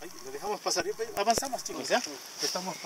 Ay, lo dejamos pasar. Avanzamos, chicos, ¿ya? Estamos